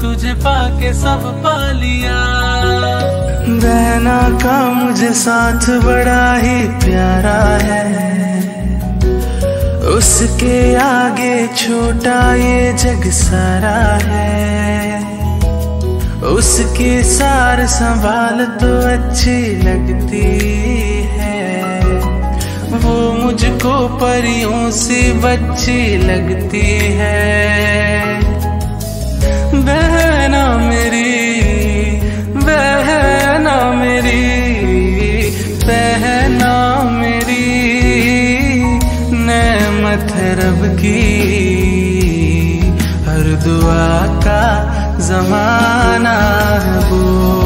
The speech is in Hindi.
तुझे पाके सब पा लिया। बहना का मुझे साथ बड़ा ही प्यारा है। उसके आगे छोटा ये जग सारा है। उसकी सार संभाल तो अच्छी लगती है। वो मुझको परियों से बच्ची लगती है। नेमत है रब की। हर दुआ का जमाना है वो।